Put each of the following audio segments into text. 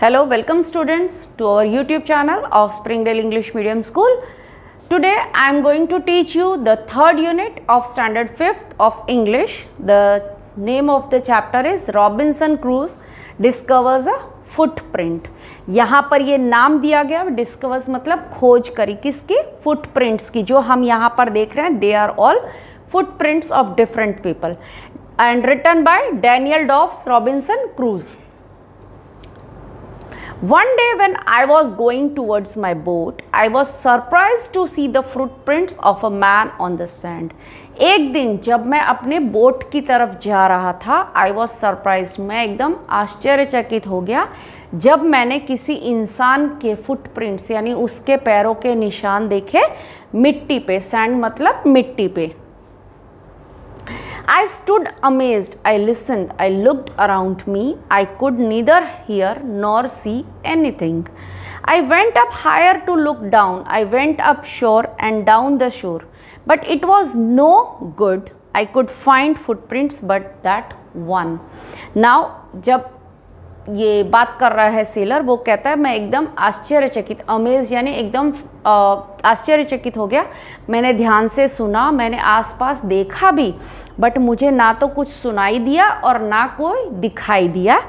Hello, welcome students to our YouTube channel of Springdale English Medium School. Today I am going to teach you the third unit of standard 5th of English. The name of the chapter is Robinson Crusoe discovers a footprint यहाँ पर ये नाम दिया गया discovers मतलब खोज करी किसकी फुटप्रिंट्स की जो हम यहाँ पर देख रहे हैं they are all footprints of different people and written by Daniel Defoe's Robinson Crusoe One day when I was going towards my boat, I was surprised to see the footprints of a man on the sand. एक दिन जब मैं अपने boat की तरफ़ जा रहा था आई वॉज़ सरप्राइज़ मैं एकदम आश्चर्यचकित हो गया। जब मैंने किसी इंसान के फुटप्रिंट्स यानी उसके पैरों के निशान देखे मिट्टी पे सैंड मतलब मिट्टी पे। I stood amazed. I listened. I looked around me. I could neither hear nor see anything. I went up higher to look down. I went up shore and down the shore. But it was no good. I could find footprints but that one. Now, जब ये बात कर रहा है seller, वो कहता है, मैं एकदम आश्चर्यचकित अमेज यानी एकदम आश्चर्यचकित हो गया। मैंने ध्यान से सुना, मैंने आसपास देखा भी बट मुझे ना तो कुछ सुनाई दिया और ना कोई दिखाई दिया।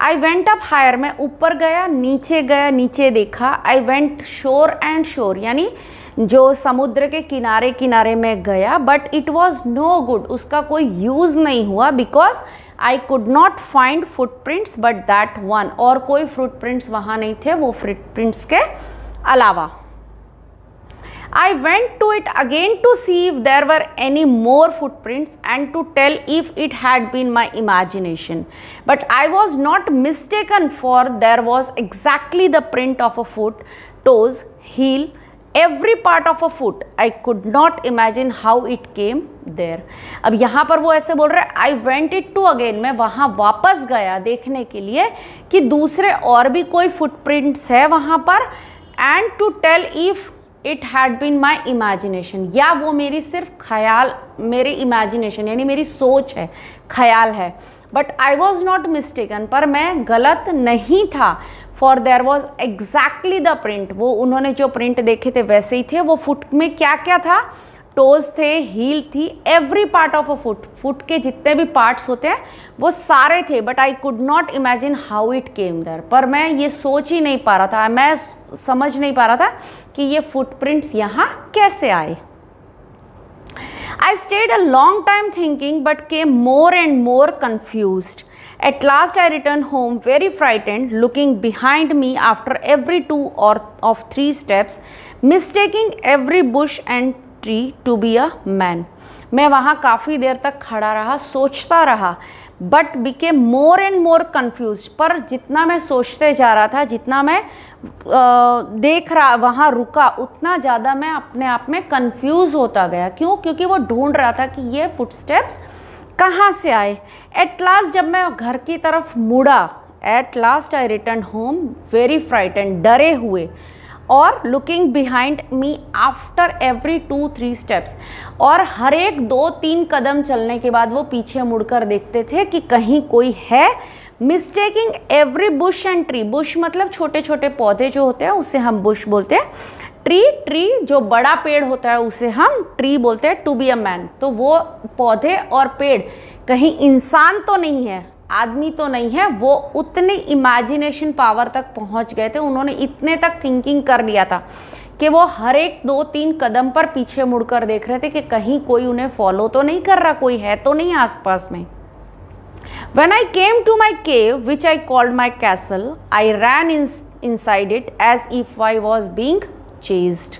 आई वेंट अप हायर मैं ऊपर गया, नीचे गया, नीचे देखा। आई वेंट शोर एंड शोर यानी जो समुद्र के किनारे किनारे में गया but it was no good उसका कोई यूज़ नहीं हुआ because I could not find footprints but that one और कोई फुटप्रिंट्स वहाँ नहीं थे वो फुटप्रिंट्स के अलावा I went to it again to see if there were any more footprints and to tell if it had been my imagination. But I was not mistaken for there was exactly the print of a foot, toes, heel, every part of a foot I could not imagine how it came there अब यहाँ पर वो ऐसे बोल रहे हैं I went it to again मैं वहाँ वापस गया देखने के लिए कि दूसरे और भी कोई फुटप्रिंट्स है वहाँ पर and to tell if it had been my imagination या वो मेरी सिर्फ़ ख्याल, मेरी इमेजिनेशन यानी मेरी सोच है, ख्याल है. But I was not mistaken पर मैं गलत नहीं था. For there was exactly the print वो उन्होंने जो प्रिंट देखे थे, वैसे ही थे। वो फुट में क्या क्या था? टोज थे हील थी every part of a foot foot के जितने भी पार्ट्स होते हैं, वो सारे थे but I could not imagine how it came there पर मैं ये सोच ही नहीं पा रहा था, मैं समझ नहीं पा रहा था कि ये फुटप्रिंट्स यहाँ कैसे आए। I stayed a long time thinking but came more and more confused. At last I returned home very frightened, looking behind me after every two or of three steps, mistaking every bush and tree to be a man. मैं वहाँ काफ़ी देर तक खड़ा रहा सोचता रहा but बिके मोर and more confuse पर जितना मैं सोचते जा रहा था जितना मैं आ, देख रहा वहाँ रुका उतना ज़्यादा मैं अपने आप में कन्फ्यूज़ होता गया क्यों क्योंकि वो ढूंढ रहा था कि ये फुटस्टेप्स कहाँ से आए? एट लास्ट जब मैं घर की तरफ़ मुड़ा at last I return home very frightened डरे हुए और looking behind me after every two three steps और हर एक दो, तीन कदम चलने के बाद वो पीछे मुड़कर देखते थे कि कहीं कोई है mistaking every bush and tree bush मतलब छोटे छोटे पौधे जो होते हैं, उसे हम बुश बोलते हैं। ट्री ट्री जो बड़ा पेड़ होता है उसे हम ट्री बोलते हैं टू बी अ मैन तो वो पौधे और पेड़ कहीं इंसान तो नहीं है आदमी तो नहीं है वो उतनी इमेजिनेशन पावर तक पहुँच गए थे उन्होंने इतने तक थिंकिंग कर लिया था कि वो हर एक दो तीन कदम पर पीछे मुड़कर देख रहे थे कि कहीं कोई उन्हें फॉलो तो नहीं कर रहा कोई है तो नहीं आसपास में. When I came to my cave, which I called my castle, I ran in, inside it as if I was being chased.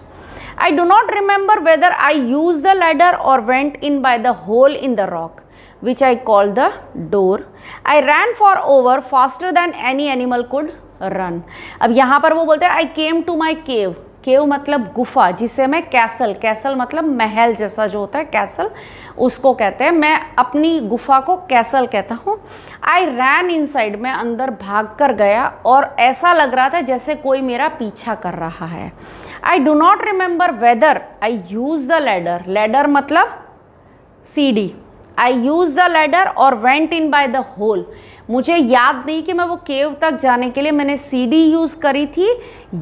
I do not remember whether I used the ladder or went in by the hole in the rock. which I called the door. I ran for over faster than any animal could run. अब यहाँ पर वो बोलते हैं I came to my cave. Cave मतलब गुफा, जिसे मैं कैसल कैसल मतलब महल जैसा जो होता है, कैसल, उसको कहते हैं। मैं अपनी गुफा को कैसल कहता हूँ। आई रैन इन साइड में अंदर भाग कर गया और ऐसा लग रहा था जैसे कोई मेरा पीछा कर रहा है। I do not remember whether I use the ladder ladder मतलब सीडी आई यूज़ द लेडर और went in by the hole मुझे याद नहीं कि मैं वो केव तक जाने के लिए मैंने सीडी यूज़ करी थी,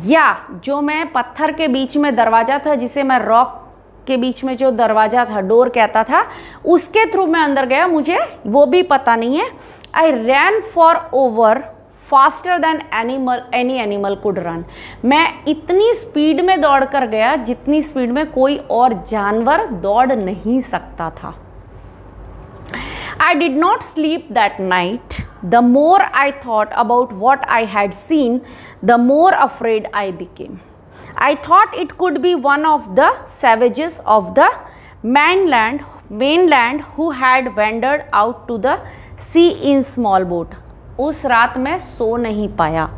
या जो मैं पत्थर के बीच में दरवाज़ा था, जिसे मैं रॉक के बीच में जो दरवाज़ा था डोर कहता था, उसके थ्रू मैं अंदर गया, मुझे वो भी पता नहीं है। I ran for over faster than animal any animal could run मैं इतनी स्पीड में दौड़ कर गया, जितनी स्पीड में कोई और जानवर दौड़ नहीं सकता था। I did not sleep that night. The more I thought about what I had seen, the more afraid I became. I thought it could be one of the savages of the mainland, mainland who had wandered out to the sea in small boat. उस रात में सो नहीं पाया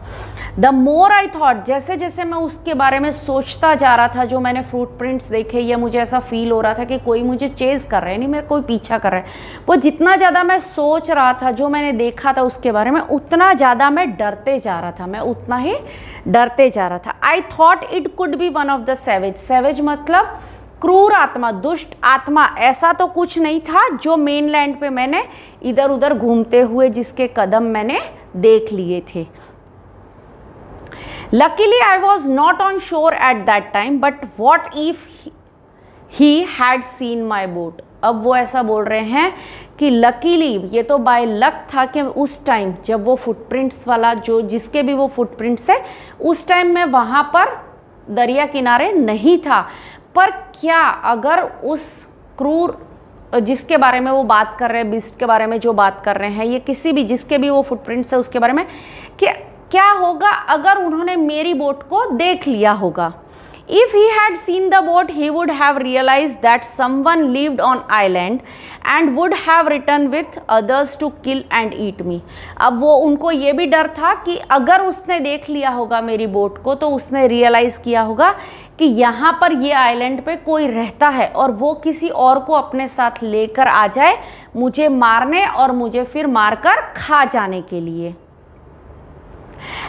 the more I thought जैसे जैसे मैं उसके बारे में सोचता जा रहा था, जो मैंने फ्रूट प्रिंट्स देखे, या मुझे ऐसा फील हो रहा था कि कोई मुझे चेज़ कर रहा है, नहीं, मेरा कोई पीछा कर रहा है, वो जितना ज़्यादा मैं सोच रहा था, जो मैंने देखा था उसके बारे में, उतना ज़्यादा मैं डरते जा रहा था, मैं उतना ही डरते जा रहा था। I thought it could be one of the savage savage मतलब क्रूर आत्मा, दुष्ट आत्मा, ऐसा तो कुछ नहीं था जो मेन लैंड पे मैंने इधर उधर घूमते हुए, जिसके कदम मैंने देख लिए थे। Luckily, I was not on shore at that time, but what if he had seen my boat? अब वो ऐसा बोल रहे हैं कि लकीली ये तो बाय लक था कि उस टाइम जब वो फुटप्रिंट्स वाला जो जिसके भी वो फुटप्रिंट्स थे उस टाइम मैं वहाँ पर दरिया किनारे नहीं था पर क्या अगर उस क्रूर जिसके बारे में वो बात कर रहे हैं बिस्ट के बारे में जो बात कर रहे हैं ये किसी भी जिसके भी वो फुटप्रिंट्स है उसके बारे में कि क्या होगा अगर उन्होंने मेरी बोट को देख लिया होगा? If he had seen the boat he would have realise that someone lived on island and would have return with others to kill and eat me अब वो उनको ये भी डर था कि अगर उसने देख लिया होगा मेरी बोट को तो उसने रियलाइज़ किया होगा कि यहाँ पर ये आइलैंड पे कोई रहता है और वो किसी और को अपने साथ लेकर आ जाए मुझे मारने और मुझे फिर मारकर खा जाने के लिए।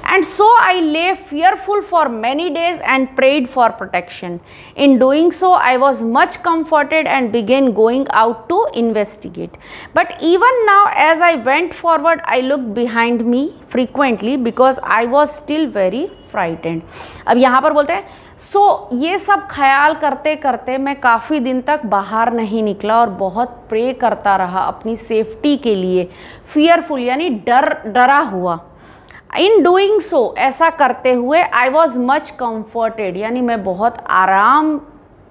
And so I lay fearful for many days and prayed for protection in doing so I was much comforted and began going out to investigate but even now as I went forward I look behind me frequently because I was still very frightened अब यहाँ पर बोलते हैं सो so, ये सब ख्याल करते करते मैं काफ़ी दिन तक बाहर नहीं निकला और बहुत प्रे करता रहा अपनी सेफ्टी के लिए. फियरफुल यानी डर डरा हुआ. इन डूइंग सो ऐसा करते हुए आई वॉज़ मच कम्फर्टेड यानी मैं बहुत आराम,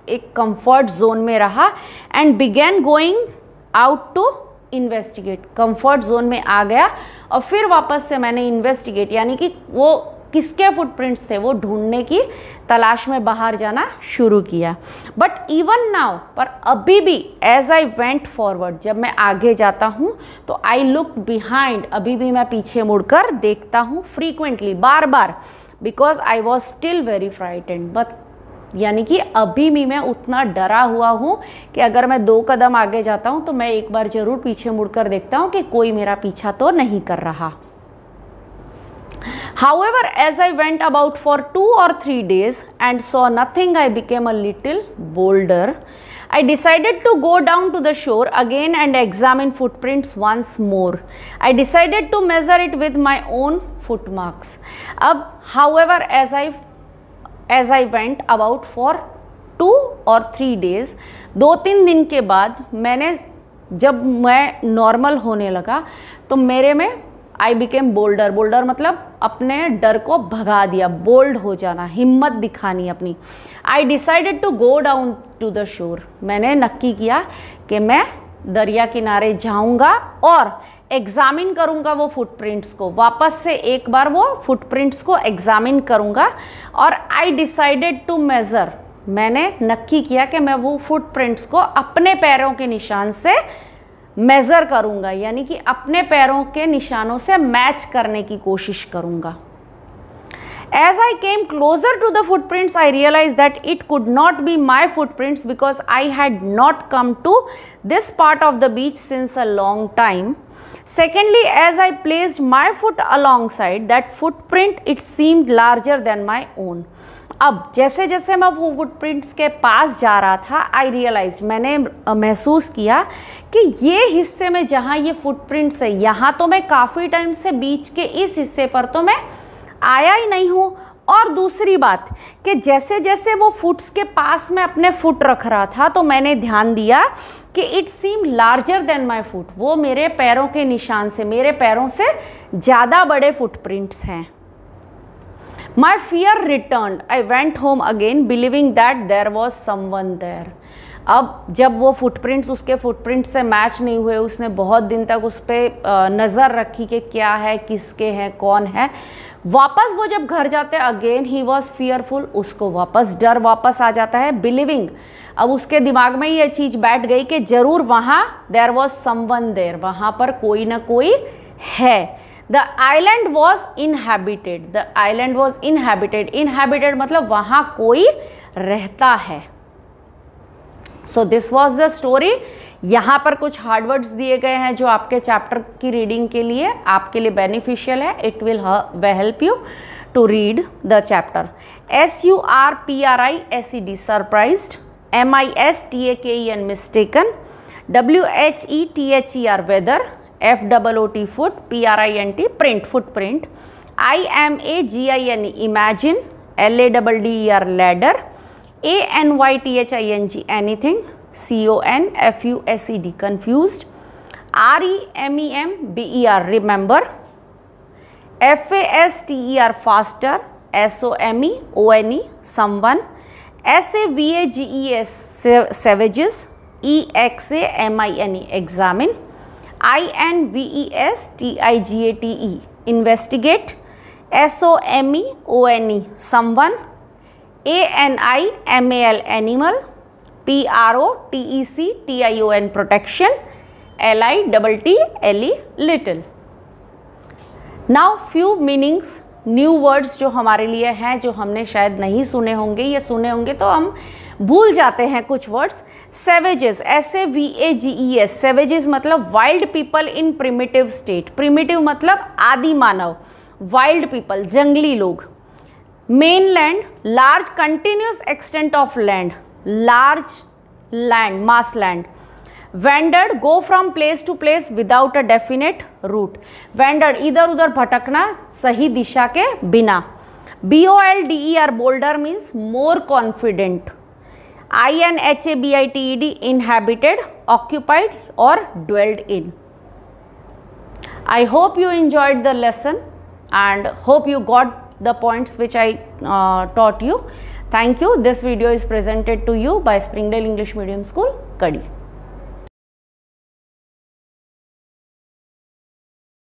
एक कंफर्ट जोन में रहा and began going out to investigate comfort zone में आ गया, और फिर वापस से मैंने इन्वेस्टिगेट यानी कि वो किसके फुटप्रिंट्स थे, वो ढूँढने की तलाश में बाहर जाना शुरू किया। बट इवन नाउ पर अभी भी एज आई वेंट फॉरवर्ड जब मैं आगे जाता हूँ तो आई लुक बिहाइंड अभी भी मैं पीछे मुड़कर देखता हूँ फ्रीक्वेंटली बार बार because I was still very frightened but यानी कि अभी भी मैं उतना डरा हुआ हूँ कि अगर मैं दो कदम आगे जाता हूँ तो मैं एक बार ज़रूर पीछे मुड़कर देखता हूँ कि कोई मेरा पीछा तो नहीं कर रहा। However, as I went about for two or three days and saw nothing, I became a little bolder. I decided to go down to the shore again and examine footprints once more. I decided to measure it with my own footmarks. Ab, however, as I as I went about for two और three days दो तीन दिन के बाद मैंने जब मैं normal होने लगा तो मेरे में आई बिकेम बोल्डर बोल्डर मतलब अपने डर को भगा दिया बोल्ड हो जाना, हिम्मत दिखानी अपनी। I decided to go down to the shore मैंने नक्की किया कि मैं दरिया किनारे जाऊँगा और एग्ज़ामिन करूँगा वो फुटप्रिंट्स को। वापस से एक बार वो फुटप्रिंट्स को एग्ज़ामिन करूँगा और आई डिसाइडेड टू मेज़र मैंने नक्की किया कि मैं वो फुटप्रिंट्स को अपने पैरों के निशान से मेज़र करूँगा, यानी कि अपने पैरों के निशानों से मैच करने की कोशिश करूँगा। As I came closer to the foot prints I realise that it could not be my foot prints because I had not come to this part of the beach since a long time secondly as I placed my foot alongside that foot print it seemed larger than my own अब जैसे जैसे मैं वो footprints के पास जा रहा था आई realise मैंने महसूस किया कि ये हिस्से में जहाँ ये फुटप्रिंट्स है, यहाँ तो मैं काफ़ी टाइम से बीच के इस हिस्से पर तो मैं आया ही नहीं हूँ। और दूसरी बात कि जैसे जैसे वो फुट्स के पास में अपने फुट रख रहा था तो मैंने ध्यान दिया कि it seem larger than my foot वो मेरे पैरों के निशान से, मेरे पैरों से ज़्यादा बड़े फुटप्रिंट्स हैं। My fear return I went home again believing that there was someone there अब जब वो फुटप्रिंट्स उसके फुटप्रिंट से मैच नहीं हुए, उसने बहुत दिन तक उस पर नज़र रखी कि क्या है, किसके हैं, कौन है। वापस वो जब घर जाते अगेन ही वॉज़ फियरफुल उसको वापस डर वापस आ जाता है बिलीविंग अब उसके दिमाग में ये चीज़ बैठ गई कि ज़रूर वहाँ देर वॉज़ समवन देर वहाँ पर कोई ना कोई है। The island was inhabited the island was inhabited inhabited मतलब वहाँ कोई रहता है। So this was the story यहाँ पर कुछ हार्डवर्ड्स दिए गए हैं जो आपके चैप्टर की रीडिंग के लिए आपके लिए बेनिफिशियल है। It will help you to read the chapter S U R P R I S E D surprised M I S T A K E N mistaken W H E T H E R whether F double O T foot P R I N T print footprint I M A G I N imagine L A double D E R ladder A N Y T H I N G anything C O N F U S E D confuse R E M E M B E R remember F A S T E R faster S O M E O N E someone S A V A G E S savages E X A M I N E examine I N V E S T I G A T E investigate S O M E O N E someone A N I M A L animal P R O T E C T I O N protection L I double T L E little now few meanings new words जो हमारे लिए हैं, जो हमने शायद नहीं सुने होंगे या सुने होंगे तो हम भूल जाते हैं कुछ words savages S A V A G E S savages मतलब wild people in primitive state primitive मतलब आदि मानव. वाइल्ड पीपल जंगली लोग. Mainland large continuous extent of land large land mass land wandered go from place to place without a definite route wander इधर उधर भटकना सही दिशा के बिना. B O L D E R bolder means more confident INHABITED inhabited, occupied or dwelled in. I hope you enjoyed the lesson and hope you got the points which I uh, taught you. Thank you. This video is presented to you by Springdale English Medium School, Kadi.